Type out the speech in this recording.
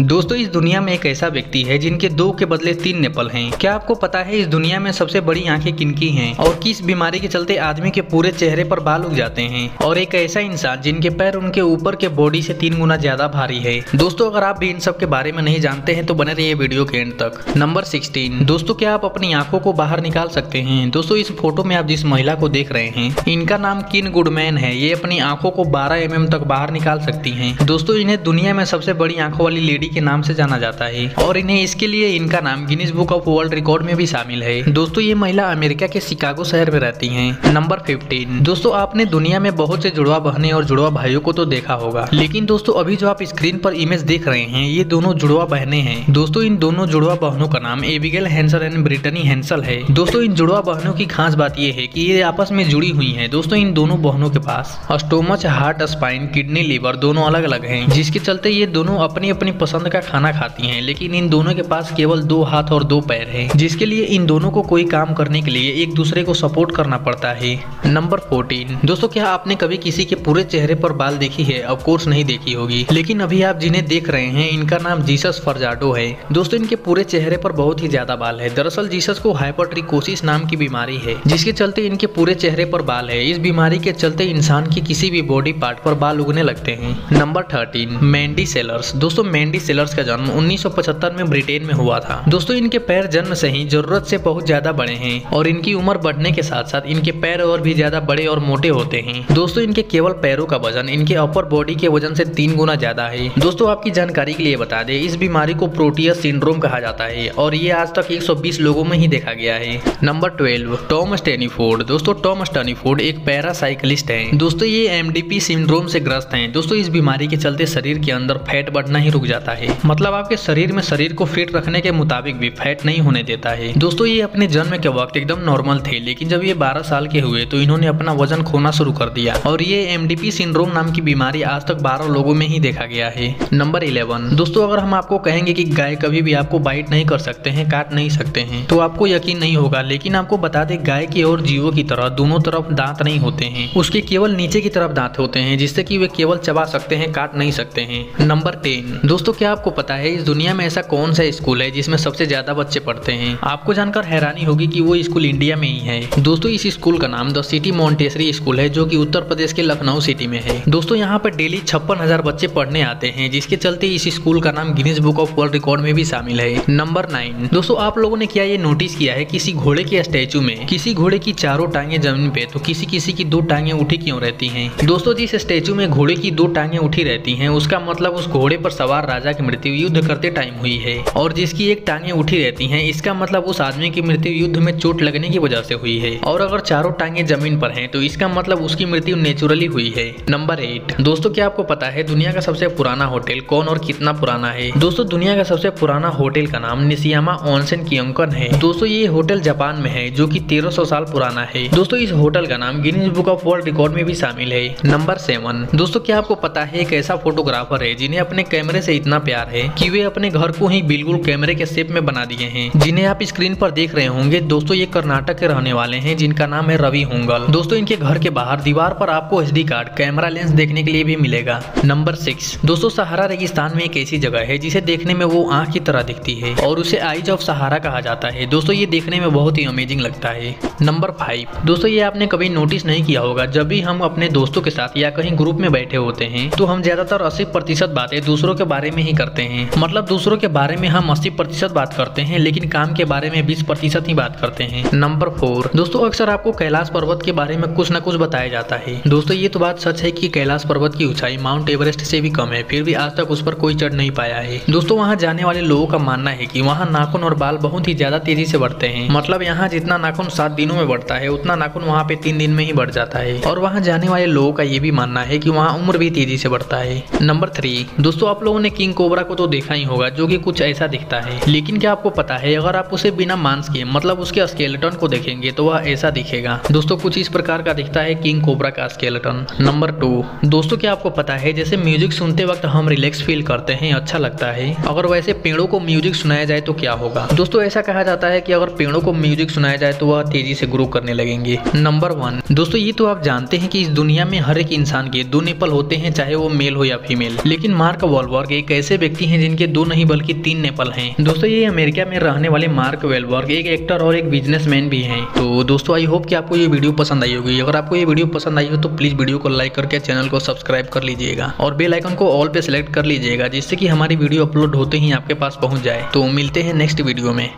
दोस्तों, इस दुनिया में एक ऐसा व्यक्ति है जिनके दो के बदले तीन नेपल हैं। क्या आपको पता है इस दुनिया में सबसे बड़ी आँखें किनकी हैं और किस बीमारी के चलते आदमी के पूरे चेहरे पर बाल उग जाते हैं? और एक ऐसा इंसान जिनके पैर उनके ऊपर के बॉडी से तीन गुना ज़्यादा भारी है। दोस्तों, अगर आप भी इन सब के बारे में नहीं जानते हैं तो बने रहिए वीडियो के एंड तक। नंबर सिक्सटीन दोस्तों, क्या आप अपनी आँखों को बाहर निकाल सकते हैं? दोस्तों, इस फ़ोटो में आप जिस महिला को देख रहे हैं, इनका नाम किन गुडमैन है? ये अपनी आँखों को बारह एम तक बाहर निकाल सकती है। दोस्तों, इन्हें दुनिया में सबसे बड़ी आँखों वाली लेडी लेडी के नाम से जाना जाता है और इन्हें इसके लिए इनका नाम Guinness Book of World Record में भी शामिल है। दोस्तों, ये महिला अमेरिका के शिकागो शहर में रहती है। Number fifteen. दोस्तों, आपने दुनिया में बहुत से जुड़वा बहने और जुड़वा भाइयों को तो देखा होगा, लेकिन दोस्तों, अभी जो आप स्क्रीन पर इमेज देख रहे हैं, ये दोनों जुड़वा बहने हैं। दोस्तों, इन दोनों जुड़वा बहनों का नाम Abigail Hensel and Brittany Hensel है। दोस्तों, इन जुड़वा बहनों की खास बात यह है कि ये आपस में जुड़ी हुई हैं। दोस्तों, इन दोनों बहनों के पास stomach, heart, spine, kidney, liver दोनों अलग अलग हैं, जिसके चलते ये दोनों अपनी अपनी पसंद का खाना खाती हैं, लेकिन इन दोनों के पास केवल दो हाथ और दो पैर हैं, जिसके लिए इन दोनों को कोई काम करने के लिए एक दूसरे को सपोर्ट करना पड़ता है। नंबर फोर्टीन दोस्तों, क्या आपने कभी किसी के पूरे चेहरे पर बाल देखी है? ऑफ़ कोर्स नहीं देखी होगी, लेकिन अभी आप जिन्हें देख रहे हैं, इनका नाम जीसस फरजाडो है। दोस्तों, इनके पूरे चेहरे पर बहुत ही ज़्यादा बाल है। दरअसल, जीसस को हाइपरट्रिकोसिस नाम की बीमारी है, जिसके चलते इनके पूरे चेहरे पर बाल है। इस बीमारी के चलते इंसान की किसी भी बॉडी पार्ट पर बाल उगने लगते हैं। नंबर थर्टीन मैंडी सेलर्स दोस्तों मैंडी सेलर्स का जन्म 1975 में ब्रिटेन में हुआ था। दोस्तों, इनके पैर जन्म से ही ज़रूरत से बहुत ज़्यादा बड़े हैं और इनकी उम्र बढ़ने के साथ साथ इनके पैर और भी ज़्यादा बड़े और मोटे होते हैं। दोस्तों, इनके केवल पैरों का वज़न, इनके अपर बॉडी के वज़न से तीन गुना ज़्यादा है। दोस्तों, आपकी जानकारी के लिए बता दें, इस बीमारी को प्रोटियस सिंड्रोम कहा जाता है और ये आज तक 120 लोगों में ही देखा गया है। Number twelve Tom Staniford. दोस्तों, टॉम स्टेनीफोर्ड एक पैरासाइकिलिस्ट है। दोस्तों, ये एमडीपी सिंड्रोम से ग्रस्त है। दोस्तों, इस बीमारी के चलते शरीर के अंदर फैट बढ़ना ही रुक जाता है मतलब आपके शरीर में शरीर को फिट रखने के मुताबिक भी फैट नहीं होने देता है। दोस्तों, ये अपने जन्म के वक्त एकदम नॉर्मल थे, लेकिन जब ये 12 साल के हुए तो इन्होंने अपना वज़न खोना शुरू कर दिया। और ये एमडीपी सिंड्रोम नाम की बीमारी आज तक 12 लोगों में ही देखा गया है। नंबर इलेवन दोस्तों, अगर हम आपको कहेंगे की गाय कभी भी आपको बाइट नहीं कर सकते हैं, काट नहीं सकते हैं तो आपको यकीन नहीं होगा, लेकिन आपको बता दें, गाय की और जीवों की तरह दोनों तरफ़ दांत नहीं होते हैं। उसके केवल नीचे की तरफ़ दांत होते हैं, जिससे कि वे केवल चबा सकते हैं, काट नहीं सकते हैं। नंबर टेन दोस्तों, क्या आपको पता है, इस दुनिया में ऐसा कौन सा स्कूल है जिसमें सबसे ज़्यादा बच्चे पढ़ते हैं? आपको जानकर हैरानी होगी कि वो स्कूल इंडिया में ही है। दोस्तों, इस स्कूल का नाम द सिटी मॉन्टेसरी स्कूल है, जो कि उत्तर प्रदेश के लखनऊ सिटी में है। दोस्तों, यहाँ पर डेली छप्पन हज़ार बच्चे पढ़ने आते हैं, जिसके चलते इस स्कूल का नाम Guinness Book of World Record में भी शामिल है। Number nine. दोस्तों, आप लोगों ने क्या ये नोटिस किया है, किसी घोड़े के स्टेचू में, किसी घोड़े की चारों टांगे ज़मीन पे तो किसी किसी की दो टांगे उठी क्यों रहती है? दोस्तों, जिस स्टेचू में घोड़े की दो टांगे उठी रहती है, उसका मतलब उस घोड़े पर सवार राजा की मृत्यु युद्ध करते टाइम हुई है और जिसकी एक टांगे उठी रहती हैं, इसका मतलब उस आदमी की मृत्यु युद्ध में चोट लगने की वजह से हुई है। और अगर चारों टांगे ज़मीन पर हैं तो इसका मतलब उसकी मृत्यु नेचुरली हुई है। नंबर एट दोस्तों, क्या आपको पता है दुनिया का सबसे पुराना होटल कौन और कितना पुराना है? दोस्तों, दुनिया का सबसे पुराना होटल का नाम निशियामा ऑनसेन कियोंकन है। दोस्तों, ये होटल जापान में है, जो की तेरह साल पुराना है। दोस्तों, इस होटल का नाम Guinness Book of World Record में भी शामिल है। नंबर सेवन दोस्तों, क्या आपको पता है एक ऐसा फोटोग्राफर है, जिन्हें अपने कैमरे से इतना प्यार है कि वे अपने घर को ही बिल्कुल कैमरे के शेप में बना दिए हैं। जिन्हें आप स्क्रीन पर देख रहे होंगे, दोस्तों, ये कर्नाटक के रहने वाले हैं, जिनका नाम है रवि होंगल। दोस्तों, इनके घर के बाहर दीवार पर आपको एचडी कार्ड कैमरा लेंस देखने के लिए भी मिलेगा। नंबर सिक्स दोस्तों सहारा रेगिस्तान में एक ऐसी जगह है, जिसे देखने में वो आँख की तरह दिखती है और उसे आईज ऑफ़ सहारा कहा जाता है। दोस्तों, ये देखने में बहुत ही अमेजिंग लगता है। नंबर फाइव दोस्तों, ये आपने कभी नोटिस नहीं किया होगा, जब भी हम अपने दोस्तों के साथ या कहीं ग्रुप में बैठे होते हैं तो हम ज़्यादातर अस्सी प्रतिशत बातें दूसरों के बारे में ही करते हैं। मतलब दूसरों के बारे में हम अस्सी प्रतिशत बात करते हैं, लेकिन काम के बारे में बीस प्रतिशत ही बात करते हैं। नंबर फोर दोस्तों अक्सर आपको कैलाश पर्वत के बारे में कुछ न कुछ बताया जाता है। दोस्तों, ये तो बात सच है कि कैलाश पर्वत की ऊंचाई माउंट एवरेस्ट से भी कम है, फिर भी आज तक उस पर कोई चढ़ नहीं पाया है। दोस्तों, वहाँ जाने वाले लोगों का मानना है की वहाँ नाखून और बाल बहुत ही ज़्यादा तेज़ी से बढ़ते हैं। मतलब यहाँ जितना नाखून सात दिनों में बढ़ता है, उतना नाखून वहाँ पे तीन दिन में ही बढ़ जाता है। और वहाँ जाने वाले लोगों का ये भी मानना है की वहाँ उम्र भी तेज़ी से बढ़ता है। नंबर थ्री दोस्तों, आप लोगों ने किंग कोबरा को तो देखा ही होगा, जो की कुछ ऐसा दिखता है। लेकिन क्या आपको पता है, अगर आप उसे बिना मांस के मतलब उसके स्केलेटन को देखेंगे तो वह ऐसा दिखेगा। दोस्तों, कुछ इस प्रकार का दिखता है किंग कोबरा का स्केलेटन नंबर टू दोस्तों, क्या आपको पता है, जैसे म्यूज़िक सुनते वक्त हम रिलैक्स फील करते हैं अच्छा लगता है? अगर वैसे पेड़ों को म्यूज़िक सुनाया जाए तो क्या होगा? दोस्तों, ऐसा कहा जाता है कि अगर पेड़ों को म्यूज़िक सुनाया जाए तो वह तेज़ी से ग्रो करने लगेंगे। नंबर वन दोस्तों, ये तो आप जानते हैं कि इस दुनिया में हर एक इंसान के दो निपल होते हैं, चाहे वो मेल हो या फीमेल लेकिन मार्क वॉलवर्ग एक ऐसे व्यक्ति हैं जिनके दो नहीं बल्कि तीन नेपल हैं। दोस्तों, ये अमेरिका में रहने वाले मार्क वेलबर्ग, एक एक्टर और एक बिजनेसमैन भी हैं। तो दोस्तों, आई होप कि आपको ये वीडियो पसंद आई होगी। अगर आपको ये वीडियो पसंद आई हो तो प्लीज़ वीडियो को लाइक करके चैनल को सब्सक्राइब कर लीजिएगा और बेलाइकन को ऑल पे सिलेक्ट कर लीजिएगा, जिससे की हमारी वीडियो अपलोड होते ही आपके पास पहुँच जाए। तो मिलते हैं नेक्स्ट वीडियो में।